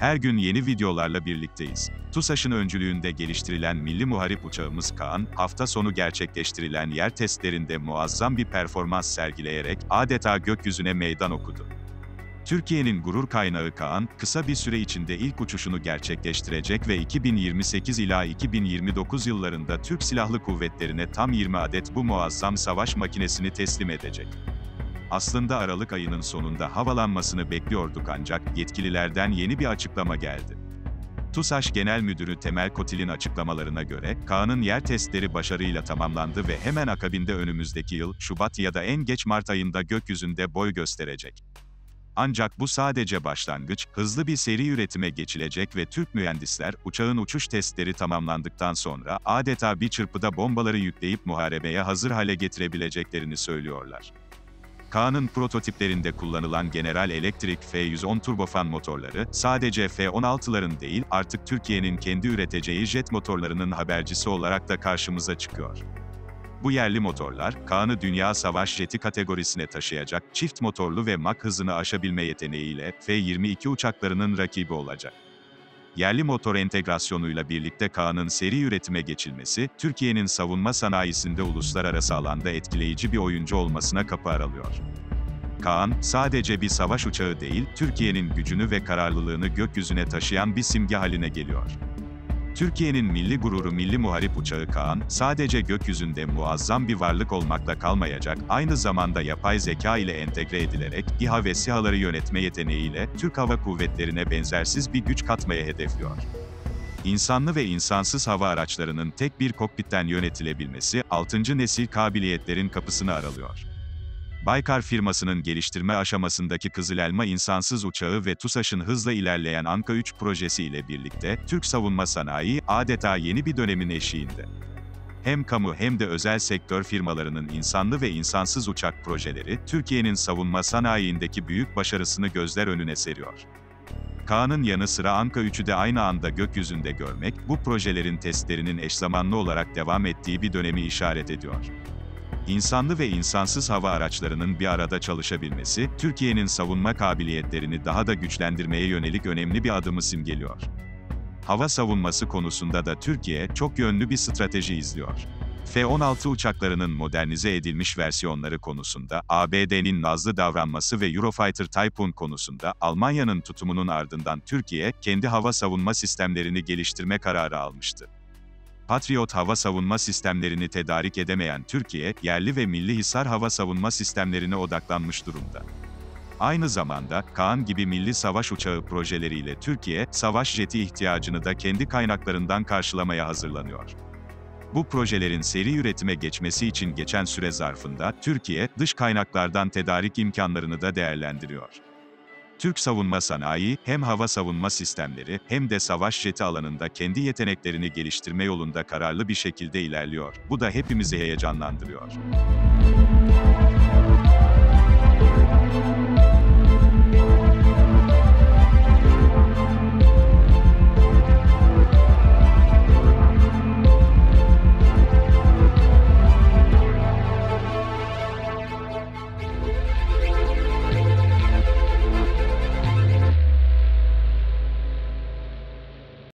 Her gün yeni videolarla birlikteyiz. TUSAŞ'ın öncülüğünde geliştirilen milli muharip uçağımız Kaan, hafta sonu gerçekleştirilen yer testlerinde muazzam bir performans sergileyerek adeta gökyüzüne meydan okudu. Türkiye'nin gurur kaynağı Kaan, kısa bir süre içinde ilk uçuşunu gerçekleştirecek ve 2028 ila 2029 yıllarında Türk Silahlı Kuvvetleri'ne tam 20 adet bu muazzam savaş makinesini teslim edecek. Aslında Aralık ayının sonunda havalanmasını bekliyorduk ancak yetkililerden yeni bir açıklama geldi. TUSAŞ Genel Müdürü Temel Kotil'in açıklamalarına göre, Kaan'ın yer testleri başarıyla tamamlandı ve hemen akabinde önümüzdeki yıl, Şubat ya da en geç Mart ayında gökyüzünde boy gösterecek. Ancak bu sadece başlangıç, hızlı bir seri üretime geçilecek ve Türk mühendisler, uçağın uçuş testleri tamamlandıktan sonra, adeta bir çırpıda bombaları yükleyip muharebeye hazır hale getirebileceklerini söylüyorlar. Kaan'ın prototiplerinde kullanılan General Electric F110 turbofan motorları, sadece F-16'ların değil, artık Türkiye'nin kendi üreteceği jet motorlarının habercisi olarak da karşımıza çıkıyor. Bu yerli motorlar, Kaan'ı dünya savaş jeti kategorisine taşıyacak, çift motorlu ve Mach hızını aşabilme yeteneğiyle F-22 uçaklarının rakibi olacak. Yerli motor entegrasyonuyla birlikte Kaan'ın seri üretime geçilmesi, Türkiye'nin savunma sanayisinde uluslararası alanda etkileyici bir oyuncu olmasına kapı aralıyor. Kaan, sadece bir savaş uçağı değil, Türkiye'nin gücünü ve kararlılığını gökyüzüne taşıyan bir simge haline geliyor. Türkiye'nin milli gururu milli muharip uçağı Kaan, sadece gökyüzünde muazzam bir varlık olmakla kalmayacak, aynı zamanda yapay zeka ile entegre edilerek, İHA ve SİHA'ları yönetme yeteneğiyle, Türk Hava Kuvvetleri'ne benzersiz bir güç katmaya hedefliyor. İnsanlı ve insansız hava araçlarının tek bir kokpitten yönetilebilmesi, 6. nesil kabiliyetlerin kapısını aralıyor. Baykar firmasının geliştirme aşamasındaki Kızıl Elma insansız uçağı ve TUSAŞ'ın hızla ilerleyen Anka 3 projesi ile birlikte, Türk savunma sanayi, adeta yeni bir dönemin eşiğinde. Hem kamu hem de özel sektör firmalarının insanlı ve insansız uçak projeleri, Türkiye'nin savunma sanayindeki büyük başarısını gözler önüne seriyor. Kaan'ın yanı sıra Anka 3'ü de aynı anda gökyüzünde görmek, bu projelerin testlerinin eşzamanlı olarak devam ettiği bir dönemi işaret ediyor. İnsanlı ve insansız hava araçlarının bir arada çalışabilmesi, Türkiye'nin savunma kabiliyetlerini daha da güçlendirmeye yönelik önemli bir adımı simgeliyor. Hava savunması konusunda da Türkiye, çok yönlü bir strateji izliyor. F-16 uçaklarının modernize edilmiş versiyonları konusunda, ABD'nin nazlı davranması ve Eurofighter Typhoon konusunda, Almanya'nın tutumunun ardından Türkiye, kendi hava savunma sistemlerini geliştirme kararı almıştı. Patriot hava savunma sistemlerini tedarik edemeyen Türkiye, yerli ve milli Hisar hava savunma sistemlerine odaklanmış durumda. Aynı zamanda, Kaan gibi milli savaş uçağı projeleriyle Türkiye, savaş jeti ihtiyacını da kendi kaynaklarından karşılamaya hazırlanıyor. Bu projelerin seri üretime geçmesi için geçen süre zarfında, Türkiye, dış kaynaklardan tedarik imkanlarını da değerlendiriyor. Türk savunma sanayi, hem hava savunma sistemleri, hem de savaş jeti alanında kendi yeteneklerini geliştirme yolunda kararlı bir şekilde ilerliyor. Bu da hepimizi heyecanlandırıyor.